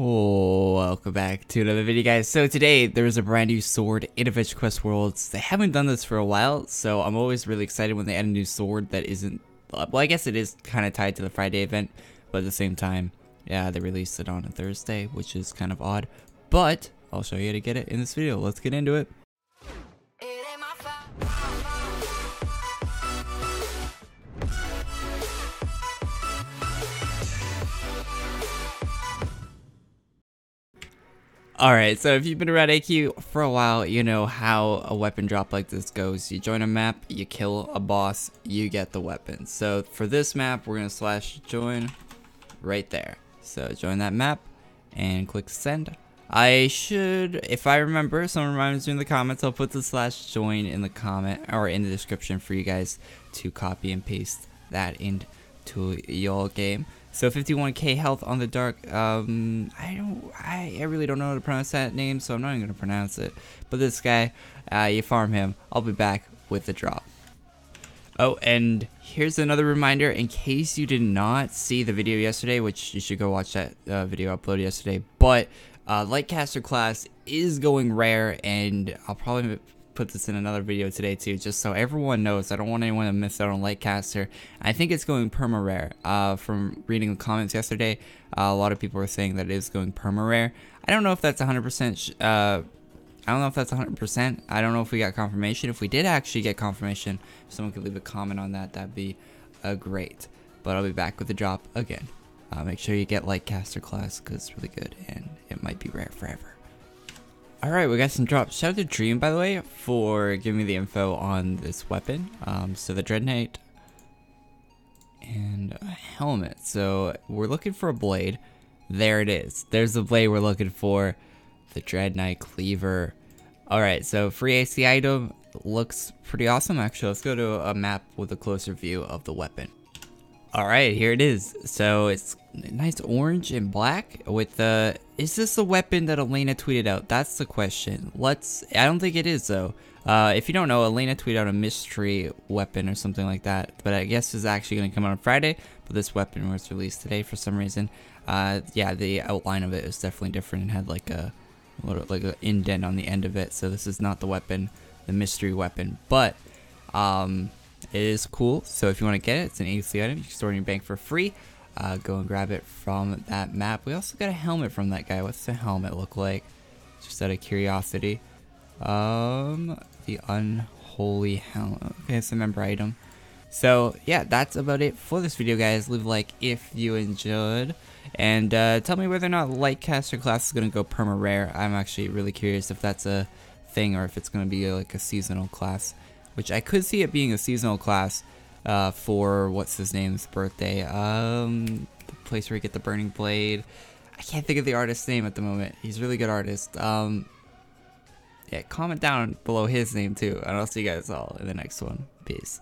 Oh, welcome back to another video guys. So today there's a brand new sword in Adventure Quest Worlds. They haven't done this for a while, so I'm always really excited when they add a new sword that isn't, well I guess it is kind of tied to the Friday event, but at the same time, yeah, they released it on a Thursday, which is kind of odd. But I'll show you how to get it in this video. Let's get into it. Alright, so if you've been around AQ for a while, you know how a weapon drop like this goes. You join a map, you kill a boss, you get the weapon. So for this map, we're to slash join right there. So join that map and click send. I should, if I remember, someone reminds me in the comments, I'll put the slash join in the comment or in the description for you guys to copy and paste that into your game. So 51k health on the dark. Um, I don't, I, I really don't know how to pronounce that name, so I'm not even gonna pronounce it. But this guy, uh, you farm him. I'll be back with the drop. Oh, and here's another reminder in case you did not see the video yesterday, which you should go watch that uh, video uploaded yesterday. But uh, Lightcaster class is going rare, and I'll probably put this in another video today too, just so everyone knows. I don't want anyone to miss out on Lightcaster. I think it's going perma rare. Uh, from reading the comments yesterday, uh, a lot of people were saying that it is going perma rare. I don't know if that's 100%. Uh, I don't know if that's 100%. I don't know if we got confirmation. If we did actually get confirmation, if someone could leave a comment on that, that'd be uh, great. But I'll be back with the drop again. Uh, make sure you get Lightcaster class because it's really good and it might be rare forever. Alright, we got some drops. Shout out to Dream, by the way, for giving me the info on this weapon. Um, so the Dread Knight and a helmet. So we're looking for a blade. There it is. There's the blade we're looking for. The Dread Knight Cleaver. Alright, so free AC item looks pretty awesome actually. Let's go to a map with a closer view of the weapon. Alright, here it is. So it's nice orange and black with the... Is this a weapon that Elena tweeted out? That's the question. Let's... I don't think it is though. Uh, if you don't know, Elena tweeted out a mystery weapon or something like that. But I guess it's actually going to come out on Friday. But this weapon was released today for some reason. Uh, yeah, the outline of it is definitely different. and had like a little like an indent on the end of it. So this is not the weapon, the mystery weapon. But um, it is cool. So if you want to get it, it's an AC item. You can store it in your bank for free. Uh, go and grab it from that map. We also got a helmet from that guy. What's the helmet look like? Just out of curiosity. Um, the unholy helmet. Okay, it's a member item. So yeah, that's about it for this video, guys. Leave a like if you enjoyed, and uh, tell me whether or not Lightcaster class is gonna go perma rare. I'm actually really curious if that's a thing or if it's gonna be like a seasonal class which I could see it being a seasonal class uh, for what's his name's birthday. Um, the place where you get the burning blade. I can't think of the artist's name at the moment. He's a really good artist. Um, yeah, comment down below his name too, and I'll see you guys all in the next one. Peace.